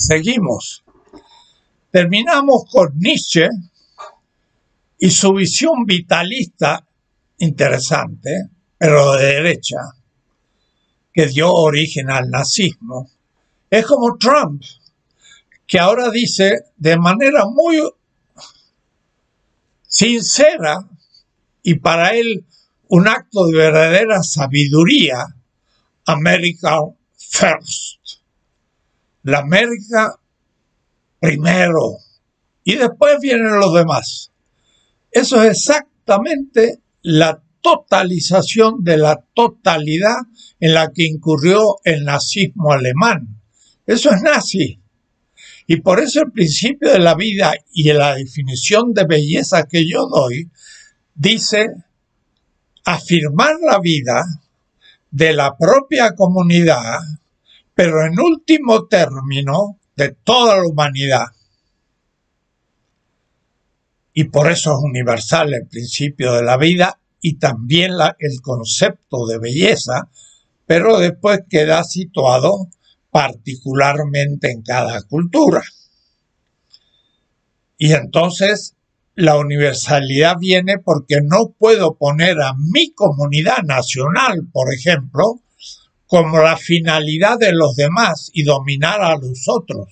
Seguimos. Terminamos con Nietzsche y su visión vitalista, interesante, pero de derecha, que dio origen al nazismo. Es como Trump, que ahora dice de manera muy sincera y para él un acto de verdadera sabiduría, America First. La América primero y después vienen los demás. Eso es exactamente la totalización de la totalidad en la que incurrió el nazismo alemán. Eso es nazi. Y por eso el principio de la vida y la definición de belleza que yo doy dice afirmar la vida de la propia comunidad, pero en último término de toda la humanidad. Y por eso es universal el principio de la vida y también el concepto de belleza, pero después queda situado particularmente en cada cultura. Y entonces la universalidad viene porque no puedo poner a mi comunidad nacional, por ejemplo, como la finalidad de los demás y dominar a los otros,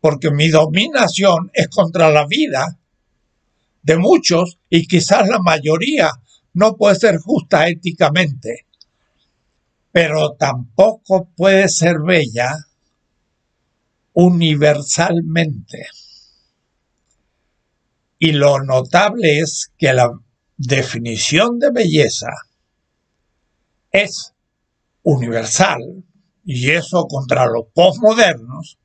porque mi dominación es contra la vida de muchos y quizás la mayoría no puede ser justa éticamente pero tampoco puede ser bella universalmente. Y lo notable es que la definición de belleza es universal, y eso contra los postmodernos,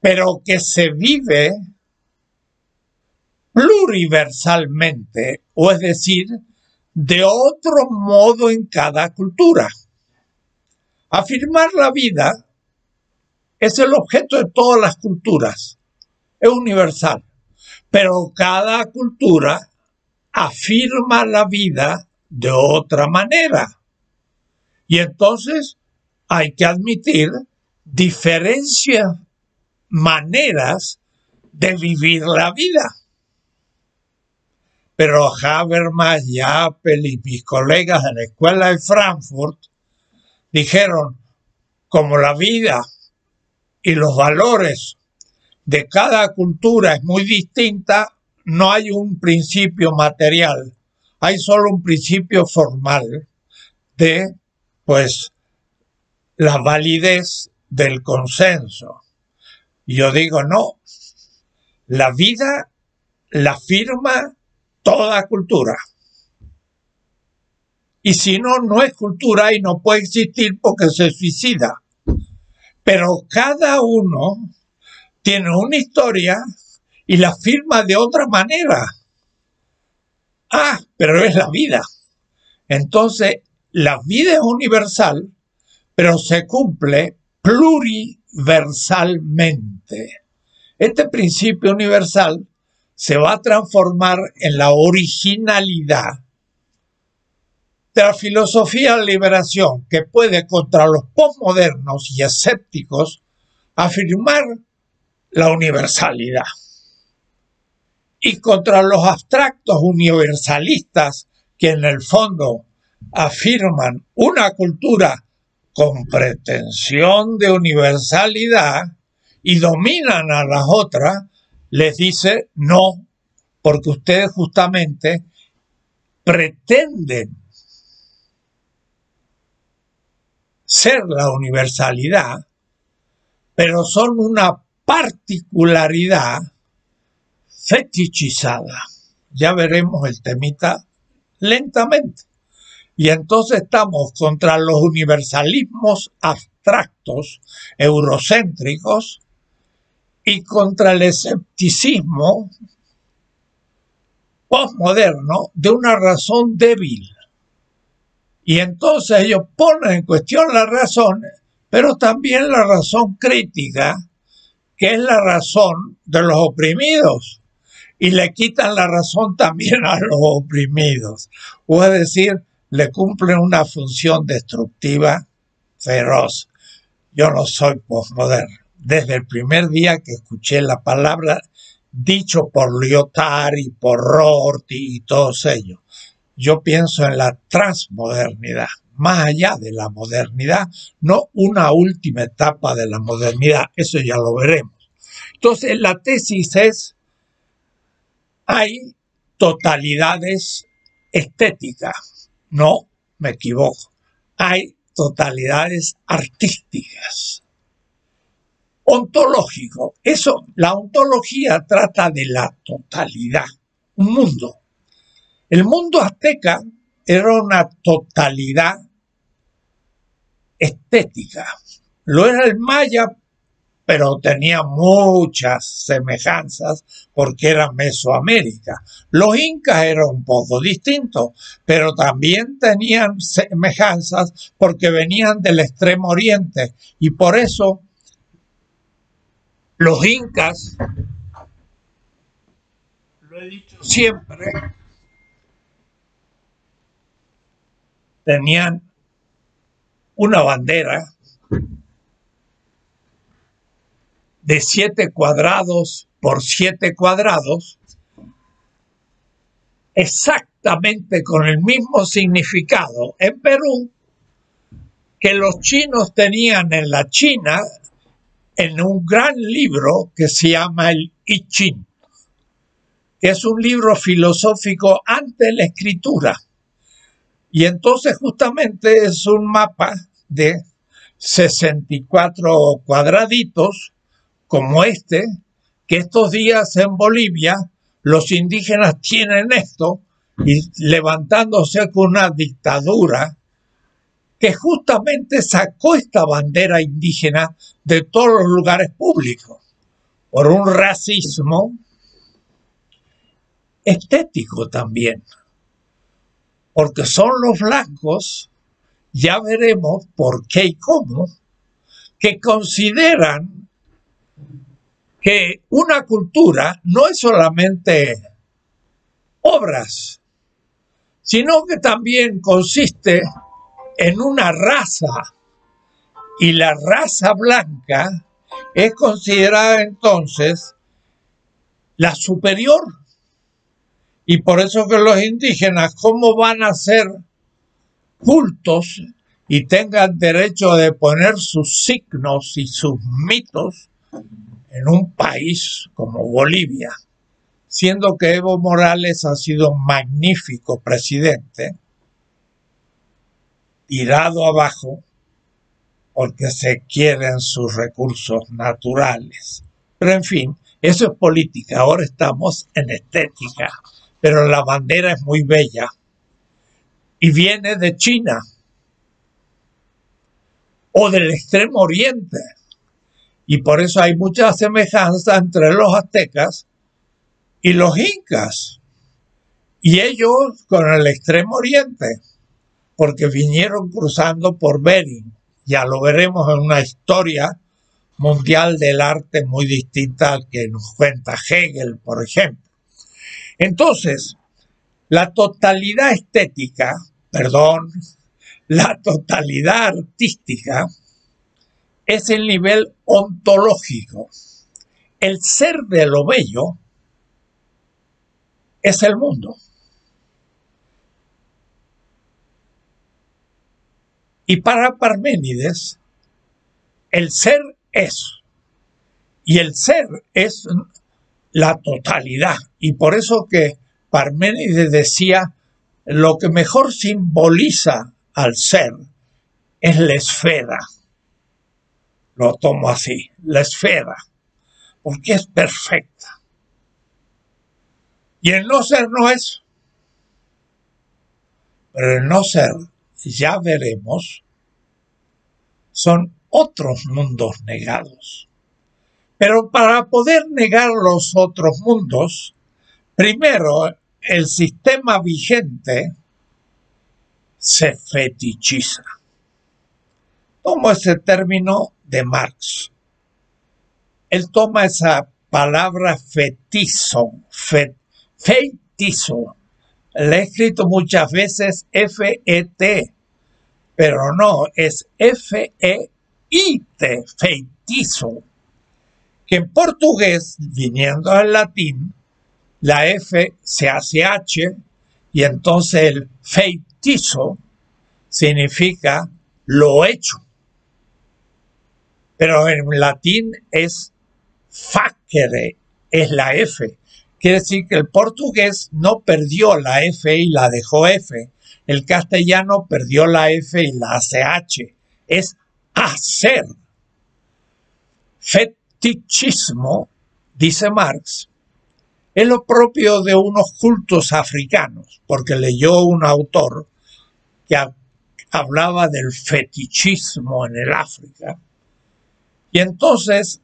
pero que se vive pluriversalmente, o es decir, de otro modo en cada cultura. Afirmar la vida es el objeto de todas las culturas, es universal, pero cada cultura afirma la vida de otra manera. Y entonces hay que admitir diferencias, maneras de vivir la vida. Pero Habermas y Apple y mis colegas de la escuela de Frankfurt dijeron, como la vida y los valores de cada cultura es muy distinta, no hay un principio material, hay solo un principio formal de, pues, la validez del consenso. Yo digo, no, la vida la firma toda cultura. Y si no, no es cultura y no puede existir porque se suicida. Pero cada uno tiene una historia y la firma de otra manera. Ah, pero es la vida. Entonces, la vida es universal, pero se cumple pluriversalmente. Este principio universal se va a transformar en la originalidad de la filosofía de liberación que puede contra los postmodernos y escépticos afirmar la universalidad y contra los abstractos universalistas que en el fondo afirman una cultura con pretensión de universalidad y dominan a las otras, les dice no, porque ustedes justamente pretenden ser la universalidad, pero son una particularidad fetichizada. Ya veremos el temita lentamente. Y entonces estamos contra los universalismos abstractos, eurocéntricos, y contra el escepticismo postmoderno de una razón débil. Y entonces ellos ponen en cuestión las razones, pero también la razón crítica, que es la razón de los oprimidos. Y le quitan la razón también a los oprimidos. O es decir, le cumplen una función destructiva feroz. Yo no soy posmoderno. desde el primer día que escuché la palabra dicho por Lyotard y por Rorty y todos ellos. Yo pienso en la transmodernidad, más allá de la modernidad, no una última etapa de la modernidad, eso ya lo veremos. Entonces, la tesis es, hay totalidades estéticas, no me equivoco, hay totalidades artísticas ontológico. Eso, la ontología trata de la totalidad, un mundo. El mundo azteca era una totalidad estética. Lo era el maya, pero tenía muchas semejanzas porque era Mesoamérica. Los incas eran un poco distintos, pero también tenían semejanzas porque venían del extremo oriente y por eso los incas, lo he dicho siempre, tenían una bandera de 7 cuadrados por 7 cuadrados, exactamente con el mismo significado en Perú que los chinos tenían en la China en un gran libro que se llama el I Ching, que es un libro filosófico ante la escritura. Y entonces justamente es un mapa de 64 cuadraditos como este, que estos días en Bolivia los indígenas tienen esto y levantándose con una dictadura que justamente sacó esta bandera indígena de todos los lugares públicos por un racismo estético también, porque son los blancos, ya veremos por qué y cómo, que consideran que una cultura no es solamente obras, sino que también consiste en una raza y la raza blanca es considerada entonces la superior. Y por eso que los indígenas, ¿cómo van a ser cultos y tengan derecho de poner sus signos y sus mitos en un país como Bolivia? Siendo que Evo Morales ha sido un magnífico presidente, tirado abajo porque se quieren sus recursos naturales. Pero en fin, eso es política, ahora estamos en estética, pero la bandera es muy bella y viene de China o del extremo oriente. Y por eso hay mucha semejanza entre los aztecas y los incas. Y ellos con el extremo oriente porque vinieron cruzando por Bering. Ya lo veremos en una historia mundial del arte muy distinta al que nos cuenta Hegel, por ejemplo. Entonces, la totalidad estética, perdón, la totalidad artística es el nivel ontológico. El ser de lo bello es el mundo. Y para Parménides, el ser es. Y el ser es la totalidad. Y por eso que Parménides decía, lo que mejor simboliza al ser es la esfera. Lo tomo así, la esfera, porque es perfecta. Y el no ser no es. Pero el no ser ya veremos, son otros mundos negados. Pero para poder negar los otros mundos, primero el sistema vigente se fetichiza. Tomo ese término de Marx. Él toma esa palabra fetizo, fetizo, le he escrito muchas veces F-E-T, pero no, es F-E-I-T, feitizo. que en portugués, viniendo al latín, la F se hace H y entonces el feitizo significa lo hecho. Pero en latín es facere, es la F. Quiere decir que el portugués no perdió la F y la dejó F. El castellano perdió la F y la hace H. Es hacer. Fetichismo, dice Marx, es lo propio de unos cultos africanos, porque leyó un autor que hablaba del fetichismo en el África. Y entonces,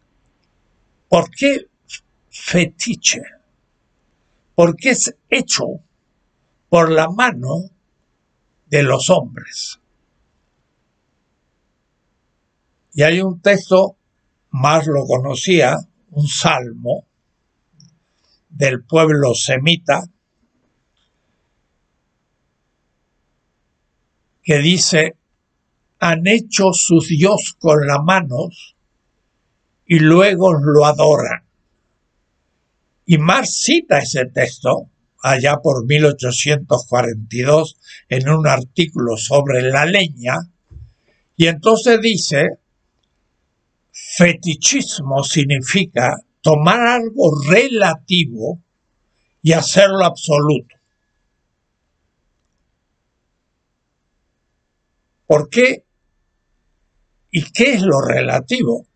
¿por qué fetiche? Porque es hecho por la mano de los hombres. Y hay un texto, más lo conocía, un salmo del pueblo semita, que dice, han hecho su Dios con las manos y luego lo adoran. Y Marx cita ese texto allá por 1842 en un artículo sobre la leña, y entonces dice, fetichismo significa tomar algo relativo y hacerlo absoluto. ¿Por qué? ¿Y qué es lo relativo?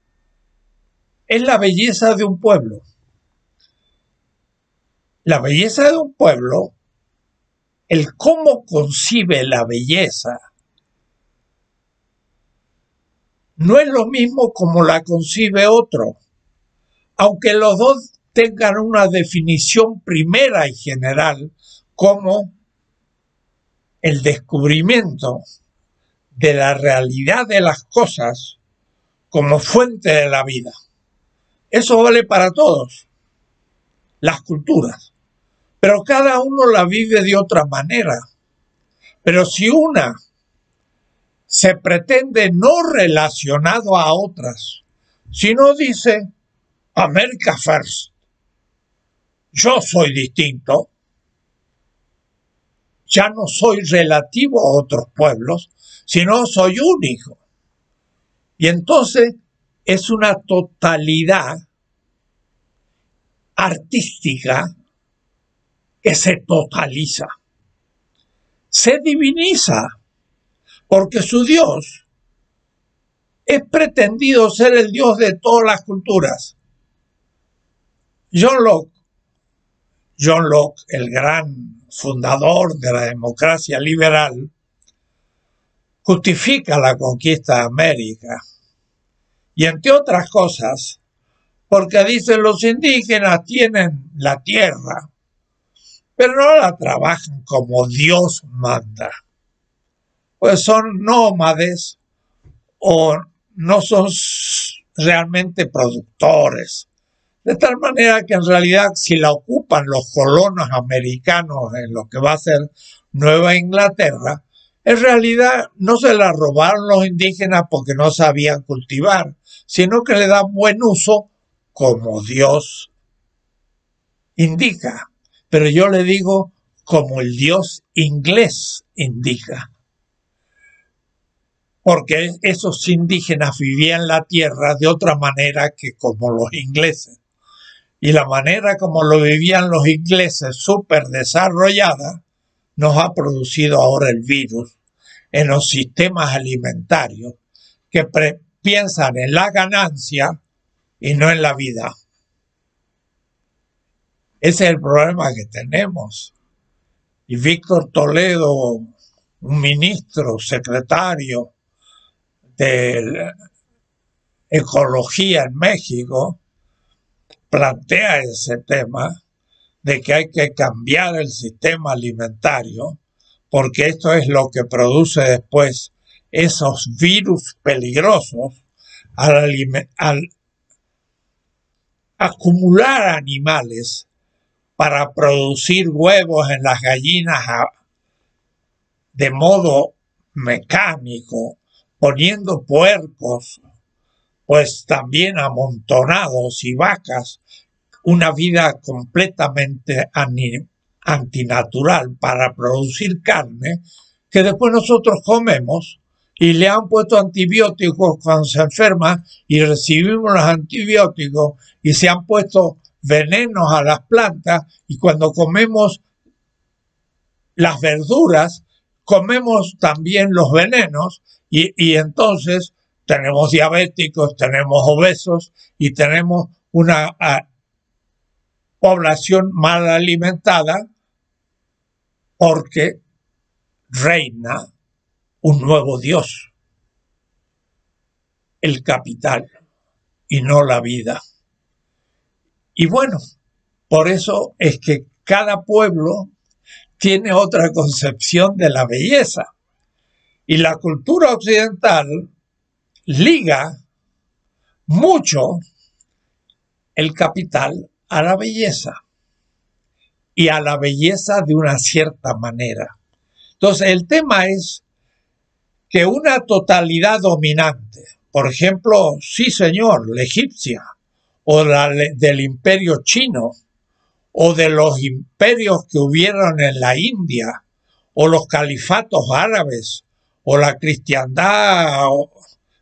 Es la belleza de un pueblo. La belleza de un pueblo, el cómo concibe la belleza, no es lo mismo como la concibe otro, aunque los dos tengan una definición primera y general como el descubrimiento de la realidad de las cosas como fuente de la vida. Eso vale para todos, las culturas, pero cada uno la vive de otra manera. Pero si una se pretende no relacionado a otras, sino dice America First, yo soy distinto, ya no soy relativo a otros pueblos, si no soy único. Y entonces es una totalidad artística que se totaliza, se diviniza, porque su Dios es pretendido ser el Dios de todas las culturas. John Locke, John Locke, el gran fundador de la democracia liberal, justifica la conquista de América. Y entre otras cosas, porque dicen los indígenas tienen la tierra, pero no la trabajan como Dios manda. Pues son nómades o no son realmente productores. De tal manera que en realidad si la ocupan los colonos americanos en lo que va a ser Nueva Inglaterra, en realidad no se la robaron los indígenas porque no sabían cultivar, sino que le dan buen uso como Dios indica. Pero yo le digo como el Dios inglés indica. Porque esos indígenas vivían la tierra de otra manera que como los ingleses. Y la manera como lo vivían los ingleses, súper desarrollada, nos ha producido ahora el virus en los sistemas alimentarios que piensan en la ganancia y no en la vida. Ese es el problema que tenemos. Y Víctor Toledo, un ministro, secretario de Ecología en México, plantea ese tema de que hay que cambiar el sistema alimentario porque esto es lo que produce después esos virus peligrosos al, acumular animales para producir huevos en las gallinas de modo mecánico, poniendo puercos pues también amontonados y vacas, una vida completamente antinatural para producir carne, que después nosotros comemos y le han puesto antibióticos cuando se enferma y recibimos los antibióticos y se han puesto venenos a las plantas y cuando comemos las verduras, comemos también los venenos y, entonces tenemos diabéticos, tenemos obesos y tenemos una ah, población mal alimentada porque reina un nuevo Dios, el capital y no la vida. Y bueno, por eso es que cada pueblo tiene otra concepción de la belleza. Y la cultura occidental liga mucho el capital a la belleza y a la belleza de una cierta manera. Entonces, el tema es que una totalidad dominante, por ejemplo, sí señor, la egipcia, o la del imperio chino, o de los imperios que hubieron en la India, o los califatos árabes, o la cristiandad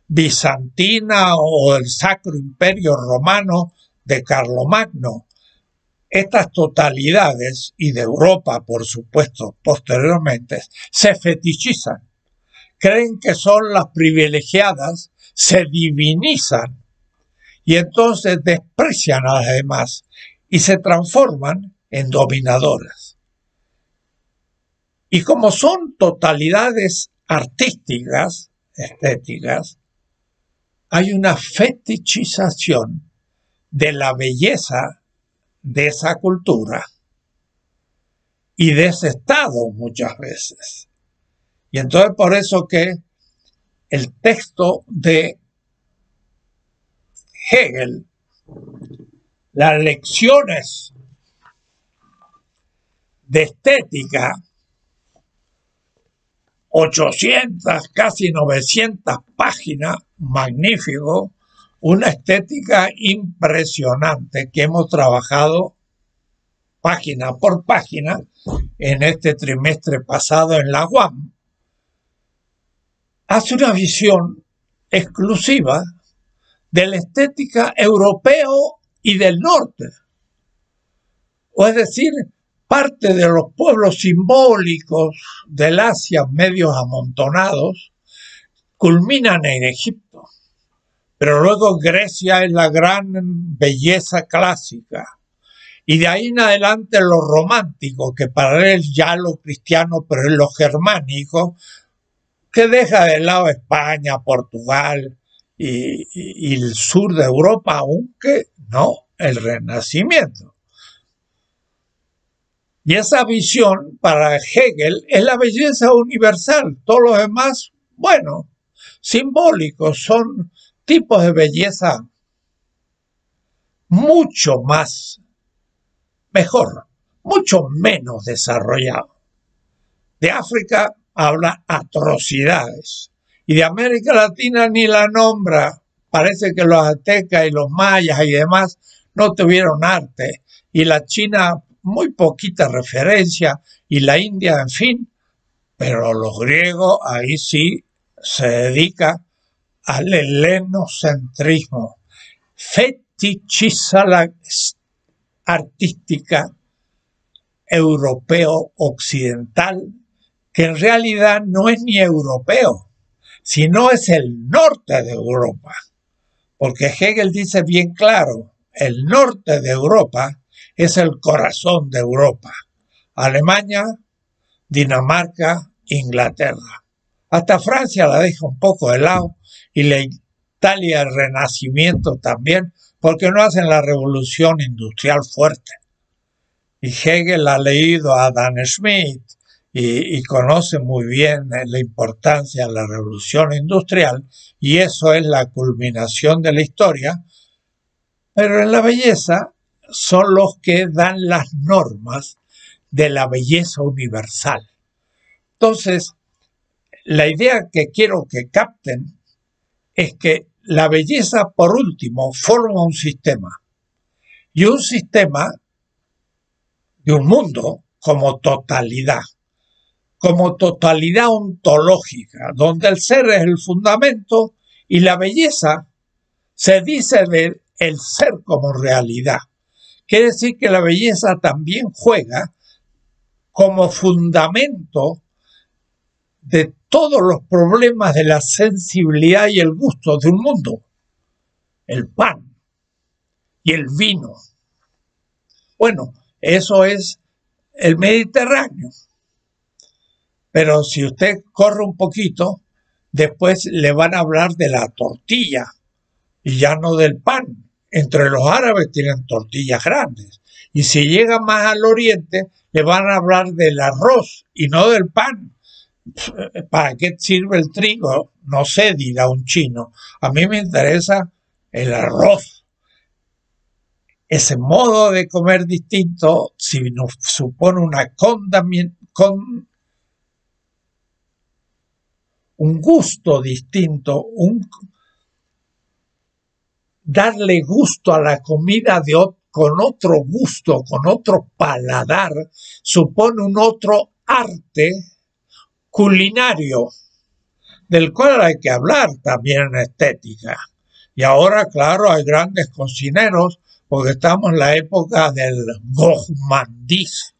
bizantina o el Sacro Imperio Romano de Carlomagno. Estas totalidades, y de Europa, por supuesto, posteriormente, se fetichizan creen que son las privilegiadas, se divinizan y entonces desprecian a las demás y se transforman en dominadoras. Y como son totalidades artísticas, estéticas, hay una fetichización de la belleza de esa cultura y de ese estado muchas veces. Y entonces por eso que el texto de Hegel, las lecciones de estética, 800, casi 900 páginas, magnífico, una estética impresionante que hemos trabajado página por página en este trimestre pasado en la UAM hace una visión exclusiva de la estética europeo y del norte. O es decir, parte de los pueblos simbólicos del Asia medios amontonados culminan en Egipto. Pero luego Grecia es la gran belleza clásica. Y de ahí en adelante lo romántico, que para él ya lo cristiano, pero es lo germánico, que deja de lado España, Portugal y, el sur de Europa, aunque no el Renacimiento. Y esa visión para Hegel es la belleza universal. Todos los demás, bueno, simbólicos, son tipos de belleza mucho más, mejor, mucho menos desarrollados. De África habla atrocidades. Y de América Latina ni la nombra. Parece que los aztecas y los mayas y demás no tuvieron arte. Y la China muy poquita referencia. Y la India, en fin. Pero los griegos ahí sí se dedica al helenocentrismo. Fetichiza la artística europeo occidental en realidad no es ni europeo, sino es el norte de Europa. Porque Hegel dice bien claro, el norte de Europa es el corazón de Europa. Alemania, Dinamarca, Inglaterra. Hasta Francia la deja un poco de lado y la Italia el Renacimiento también, porque no hacen la revolución industrial fuerte. Y Hegel ha leído a Adam Smith, y, conoce muy bien la importancia de la revolución industrial y eso es la culminación de la historia, pero en la belleza son los que dan las normas de la belleza universal. Entonces, la idea que quiero que capten es que la belleza, por último, forma un sistema. Y un sistema de un mundo como totalidad, como totalidad ontológica, donde el ser es el fundamento y la belleza se dice del el ser como realidad. Quiere decir que la belleza también juega como fundamento de todos los problemas de la sensibilidad y el gusto de un mundo. El pan y el vino. Bueno, eso es el Mediterráneo. Pero si usted corre un poquito, después le van a hablar de la tortilla y ya no del pan. Entre los árabes tienen tortillas grandes. Y si llega más al oriente, le van a hablar del arroz y no del pan. ¿Para qué sirve el trigo? No sé, dirá un chino. A mí me interesa el arroz. Ese modo de comer distinto, si supone una un gusto distinto, un, darle gusto a la comida de, con otro gusto, con otro paladar, supone un otro arte culinario, del cual hay que hablar también en estética. Y ahora, claro, hay grandes cocineros, porque estamos en la época del gourmandismo.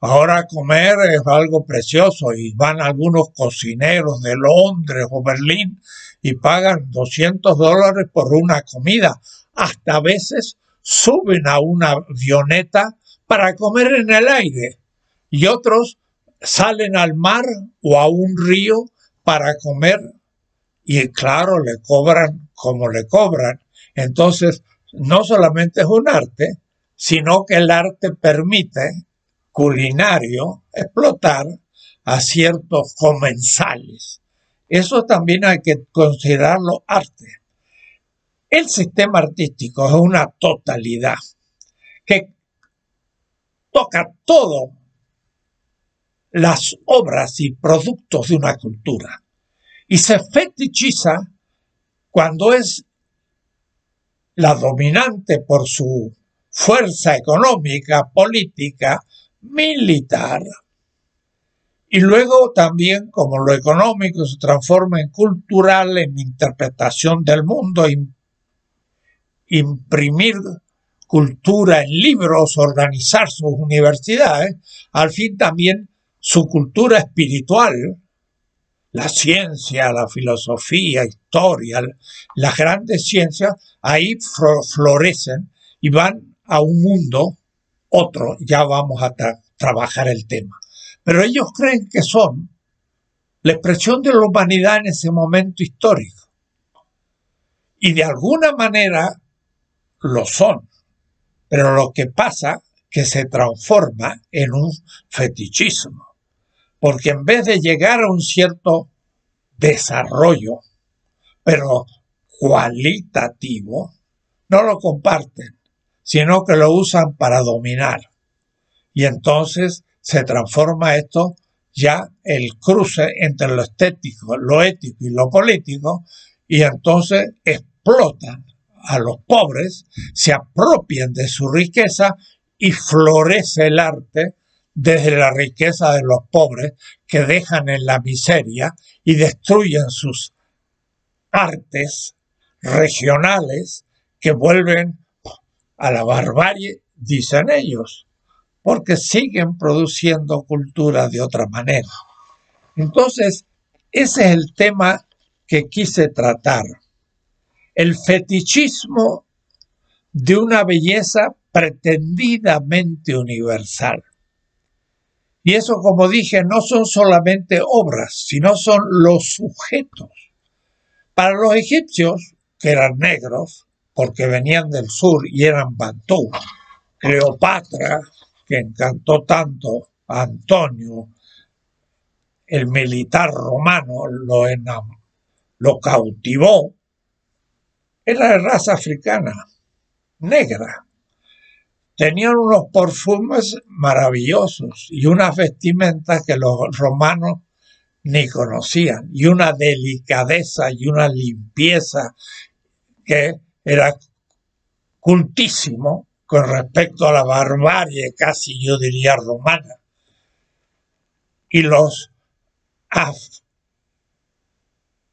Ahora comer es algo precioso y van algunos cocineros de Londres o Berlín y pagan 200 dólares por una comida. Hasta a veces suben a una avioneta para comer en el aire y otros salen al mar o a un río para comer y claro, le cobran como le cobran. Entonces, no solamente es un arte, sino que el arte permite culinario explotar a ciertos comensales. Eso también hay que considerarlo arte. El sistema artístico es una totalidad que toca todo las obras y productos de una cultura y se fetichiza cuando es la dominante por su fuerza económica, política, militar. Y luego también, como lo económico se transforma en cultural, en interpretación del mundo, imprimir cultura en libros, organizar sus universidades, al fin también su cultura espiritual, la ciencia, la filosofía, historia, las grandes ciencias, ahí florecen y van a un mundo, otro, ya vamos a trabajar el tema. Pero ellos creen que son la expresión de la humanidad en ese momento histórico. Y de alguna manera lo son. Pero lo que pasa que se transforma en un fetichismo porque en vez de llegar a un cierto desarrollo, pero cualitativo, no lo comparten, sino que lo usan para dominar. Y entonces se transforma esto ya el cruce entre lo estético, lo ético y lo político, y entonces explotan a los pobres, se apropian de su riqueza y florece el arte desde la riqueza de los pobres que dejan en la miseria y destruyen sus artes regionales que vuelven a la barbarie, dicen ellos, porque siguen produciendo cultura de otra manera. Entonces, ese es el tema que quise tratar. El fetichismo de una belleza pretendidamente universal. Y eso, como dije, no son solamente obras, sino son los sujetos. Para los egipcios, que eran negros, porque venían del sur y eran bantú, Cleopatra, que encantó tanto a Antonio, el militar romano, lo, lo cautivó, era de raza africana, negra. Tenían unos perfumes maravillosos y unas vestimentas que los romanos ni conocían, y una delicadeza y una limpieza que era cultísimo con respecto a la barbarie, casi yo diría romana. Y los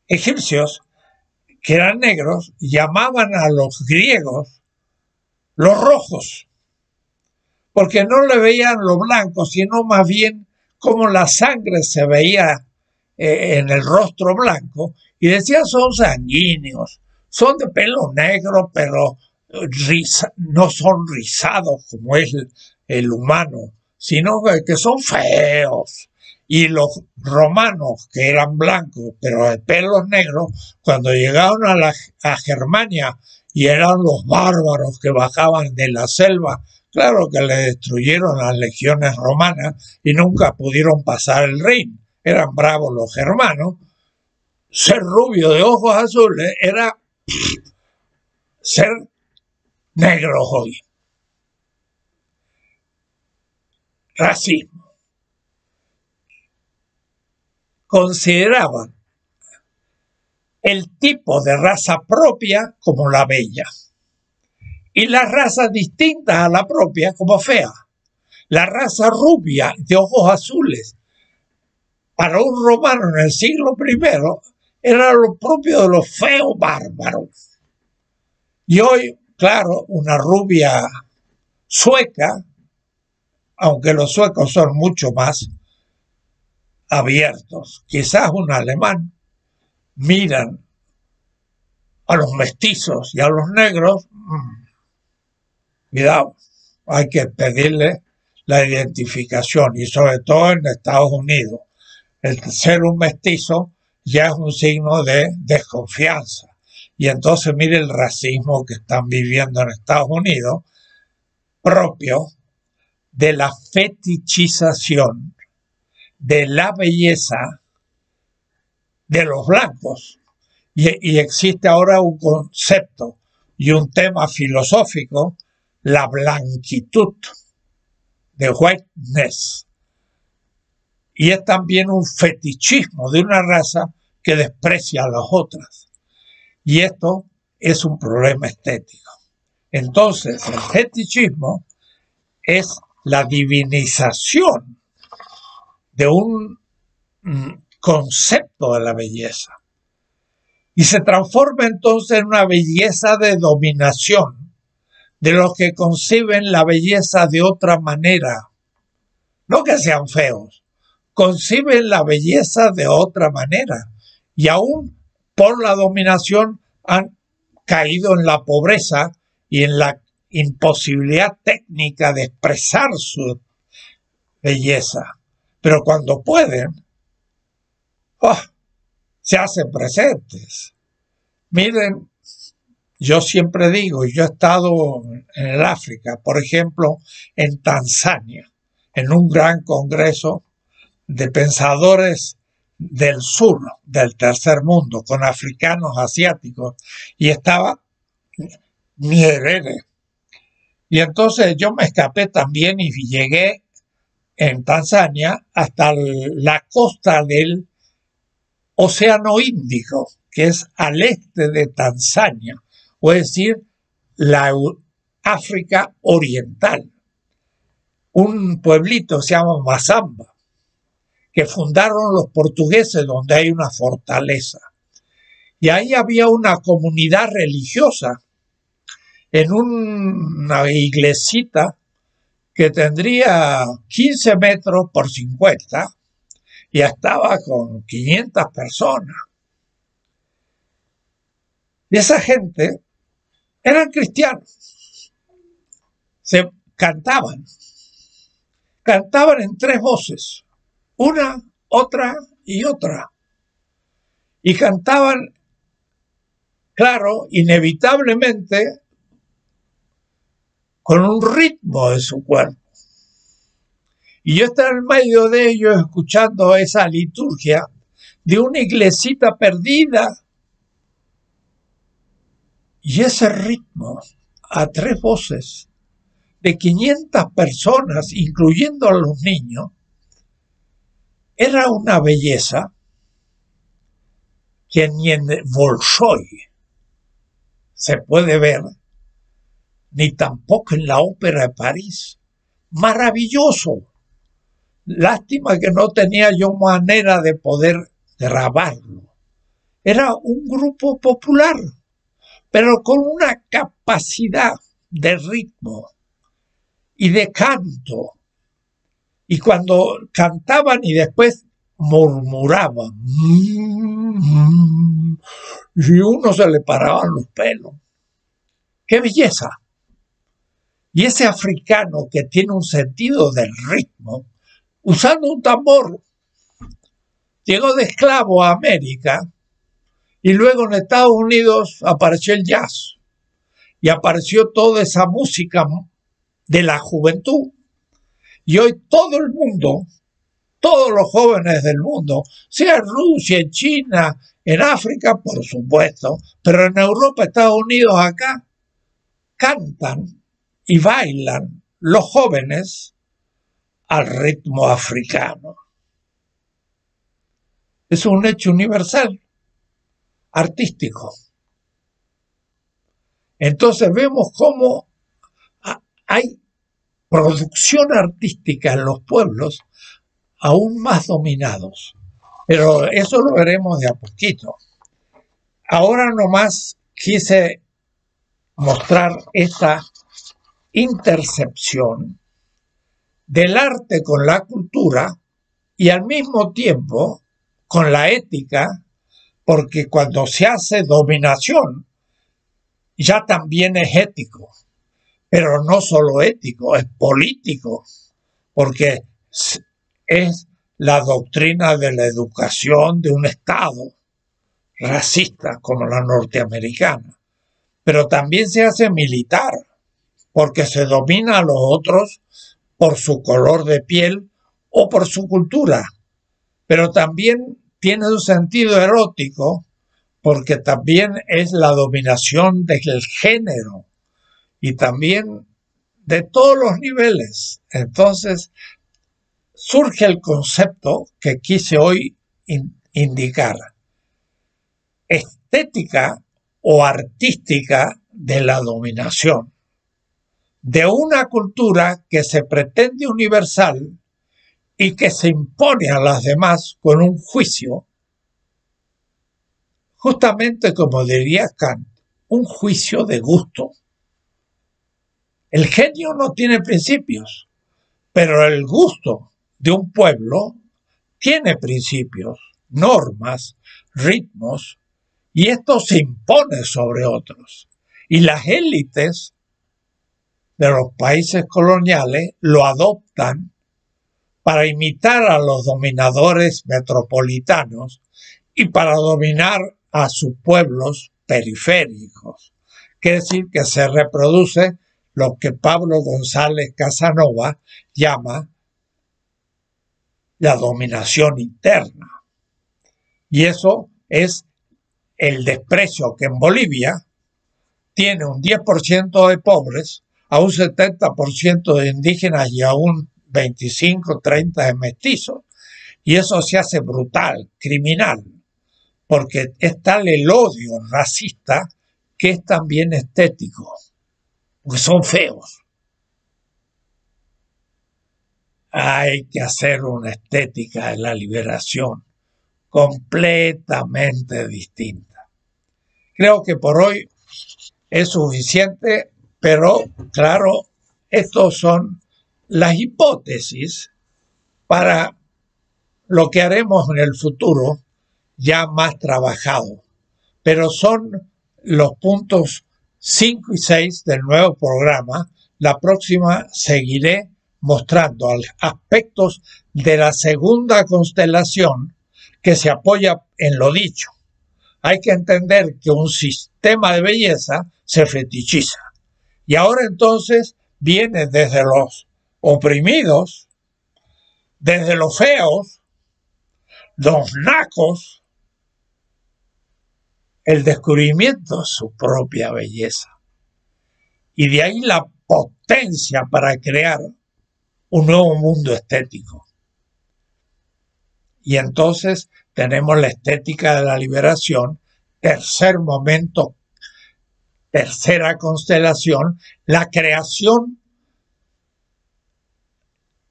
egipcios, que eran negros, llamaban a los griegos los rojos, porque no le veían los blancos, sino más bien como la sangre se veía eh, en el rostro blanco, y decían son sanguíneos, son de pelo negro, pero no son rizados como es el, humano, sino que son feos. Y los romanos, que eran blancos, pero de pelos negros, cuando llegaron a, la, a Germania y eran los bárbaros que bajaban de la selva, claro que le destruyeron las legiones romanas y nunca pudieron pasar el Rin. Eran bravos los germanos. Ser rubio de ojos azules era ser negro hoy. Racismo. Consideraban el tipo de raza propia como la bella y las razas distintas a la propia como fea. La raza rubia de ojos azules para un romano en el siglo I era lo propio de los feos bárbaros. Y hoy Claro, una rubia sueca, aunque los suecos son mucho más abiertos, quizás un alemán, miran a los mestizos y a los negros, mm, cuidado, hay que pedirle la identificación y sobre todo en Estados Unidos. El ser un mestizo ya es un signo de desconfianza. Y entonces mire el racismo que están viviendo en Estados Unidos, propio de la fetichización de la belleza de los blancos. Y, existe ahora un concepto y un tema filosófico, la blanquitud, de whiteness. Y es también un fetichismo de una raza que desprecia a las otras. Y esto es un problema estético. Entonces, el fetichismo es la divinización de un mm, concepto de la belleza. Y se transforma entonces en una belleza de dominación de los que conciben la belleza de otra manera. No que sean feos, conciben la belleza de otra manera. Y aún por la dominación han caído en la pobreza y en la imposibilidad técnica de expresar su belleza. Pero cuando pueden, oh, se hacen presentes. Miren, yo siempre digo, yo he estado en el África, por ejemplo, en Tanzania, en un gran congreso de pensadores del sur, del tercer mundo, con africanos asiáticos, y estaba Nyerere. Y entonces yo me escapé también y llegué en Tanzania hasta la costa del Océano Índico, que es al este de Tanzania, o es decir, la África Oriental. Un pueblito se llama Mazamba que fundaron los portugueses donde hay una fortaleza. Y ahí había una comunidad religiosa en una iglesita que tendría 15 metros por 50 y estaba con 500 personas. Y esa gente eran cristianos. Se cantaban. Cantaban en tres voces una, otra y otra. Y cantaban, claro, inevitablemente, con un ritmo de su cuerpo. Y yo estaba en medio de ellos escuchando esa liturgia de una iglesita perdida. Y ese ritmo a tres voces de 500 personas, incluyendo a los niños, era una belleza que ni en Bolshoi se puede ver, ni tampoco en la Ópera de París. Maravilloso. Lástima que no tenía yo manera de poder grabarlo. Era un grupo popular, pero con una capacidad de ritmo y de canto. Y cuando cantaban y después murmuraban, y uno se le paraban los pelos. ¡Qué belleza! Y ese africano que tiene un sentido del ritmo, usando un tambor, llegó de esclavo a América y luego en Estados Unidos apareció el jazz y apareció toda esa música de la juventud. Y hoy todo el mundo, todos los jóvenes del mundo, sea en Rusia, en China, en África, por supuesto, pero en Europa, Estados Unidos, acá, cantan y bailan los jóvenes al ritmo africano. Es un hecho universal, artístico. Entonces vemos cómo hay producción artística en los pueblos aún más dominados. Pero eso lo veremos de a poquito. Ahora nomás quise mostrar esta intercepción del arte con la cultura y al mismo tiempo con la ética, porque cuando se hace dominación, ya también es ético, pero no solo ético, es político, porque es la doctrina de la educación de un Estado racista como la norteamericana, pero también se hace militar, porque se domina a los otros por su color de piel o por su cultura, pero también tiene un sentido erótico porque también es la dominación del género y también de todos los niveles. Entonces, surge el concepto que quise hoy indicar. Estética o artística de la dominación. De una cultura que se pretende universal y que se impone a las demás con un juicio justamente como diría Kant, un juicio de gusto. El genio no tiene principios, pero el gusto de un pueblo tiene principios, normas, ritmos, y esto se impone sobre otros. Y las élites de los países coloniales lo adoptan para imitar a los dominadores metropolitanos y para dominar a sus pueblos periféricos. Quiere decir que se reproduce lo que Pablo González Casanova llama la dominación interna. Y eso es el desprecio que en Bolivia tiene un 10% de pobres, a un 70% de indígenas y a un 25-30% de mestizos. Y eso se hace brutal, criminal porque es tal el odio racista que es también estético, porque son feos. Hay que hacer una estética de la liberación completamente distinta. Creo que por hoy es suficiente, pero claro, estos son las hipótesis para lo que haremos en el futuro ya más trabajado. Pero son los puntos 5 y 6 del nuevo programa. La próxima seguiré mostrando aspectos de la segunda constelación que se apoya en lo dicho. Hay que entender que un sistema de belleza se fetichiza. Y ahora entonces viene desde los oprimidos, desde los feos, los nacos, el descubrimiento de su propia belleza. Y de ahí la potencia para crear un nuevo mundo estético. Y entonces tenemos la estética de la liberación, tercer momento, tercera constelación, la creación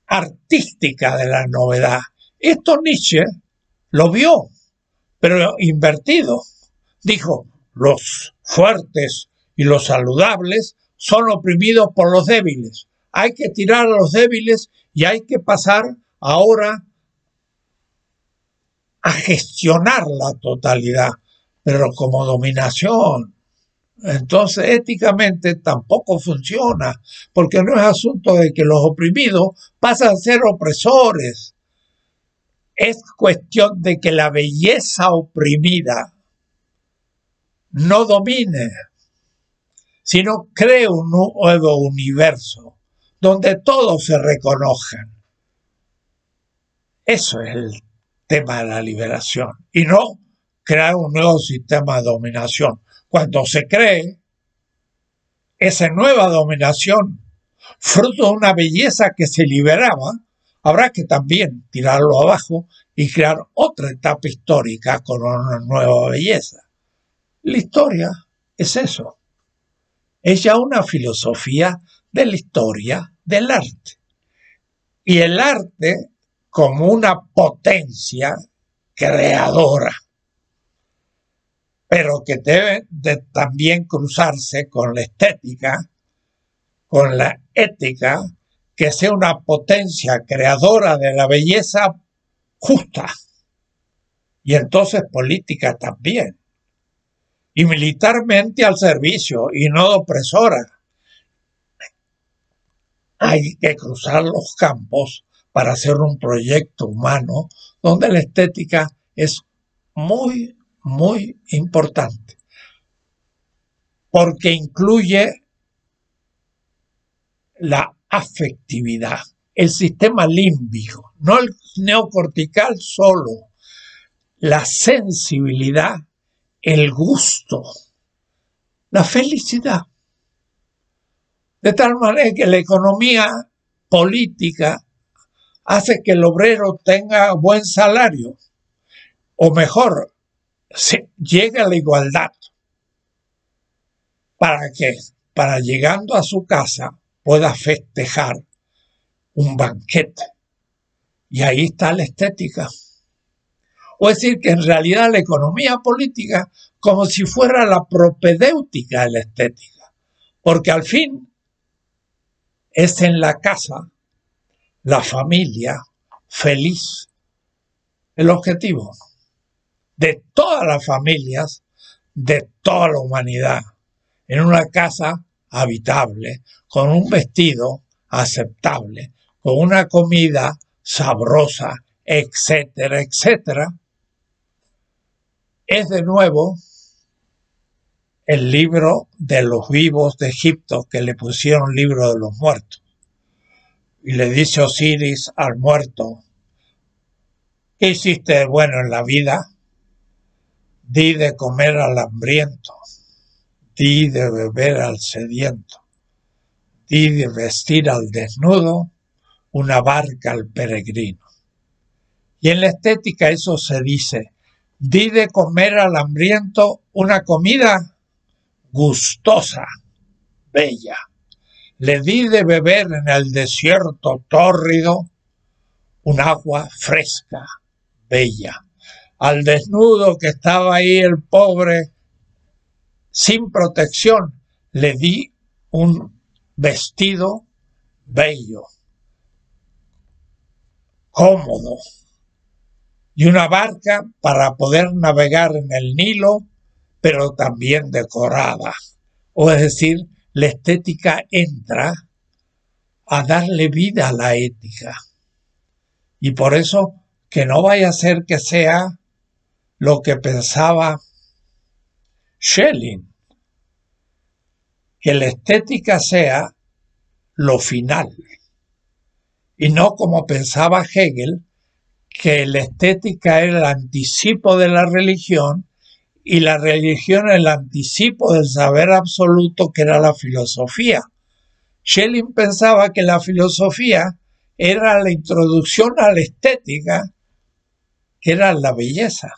artística de la novedad. Esto Nietzsche lo vio, pero invertido. Dijo, los fuertes y los saludables son oprimidos por los débiles. Hay que tirar a los débiles y hay que pasar ahora a gestionar la totalidad, pero como dominación. Entonces, éticamente tampoco funciona, porque no es asunto de que los oprimidos pasan a ser opresores. Es cuestión de que la belleza oprimida no domine, sino cree un nuevo universo donde todos se reconozcan. Eso es el tema de la liberación y no crear un nuevo sistema de dominación. Cuando se cree esa nueva dominación, fruto de una belleza que se liberaba, habrá que también tirarlo abajo y crear otra etapa histórica con una nueva belleza. La historia es eso. Es ya una filosofía de la historia del arte. Y el arte como una potencia creadora, pero que debe de también cruzarse con la estética, con la ética, que sea una potencia creadora de la belleza justa y entonces política también y militarmente al servicio y no opresora. Hay que cruzar los campos para hacer un proyecto humano donde la estética es muy, muy importante, porque incluye la afectividad, el sistema límbico, no el neocortical solo, la sensibilidad, el gusto, la felicidad. De tal manera que la economía política hace que el obrero tenga buen salario, o mejor, se llegue a la igualdad. ¿Para que Para llegando a su casa pueda festejar un banquete. Y ahí está la estética. O decir que en realidad la economía política como si fuera la propedéutica de la estética. Porque al fin es en la casa la familia feliz. El objetivo de todas las familias, de toda la humanidad, en una casa habitable, con un vestido aceptable, con una comida sabrosa, etcétera, etcétera, es de nuevo el libro de los vivos de Egipto que le pusieron libro de los muertos y le dice Osiris al muerto, ¿qué hiciste de bueno en la vida? Di de comer al hambriento, di de beber al sediento, di de vestir al desnudo, una barca al peregrino. Y en la estética eso se dice, di de comer al hambriento una comida gustosa, bella le di de beber en el desierto tórrido un agua fresca, bella. Al desnudo que estaba ahí el pobre, sin protección, le di un vestido bello, cómodo, y una barca para poder navegar en el Nilo, pero también decorada, o es decir, la estética entra a darle vida a la ética. Y por eso que no vaya a ser que sea lo que pensaba Schelling, que la estética sea lo final, y no como pensaba Hegel, que la estética era el anticipo de la religión y la religión el anticipo del saber absoluto que era la filosofía. Schelling pensaba que la filosofía era la introducción a la estética era la belleza.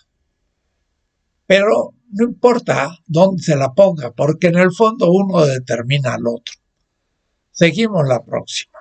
Pero no importa dónde se la ponga, porque en el fondo uno determina al otro. Seguimos la próxima.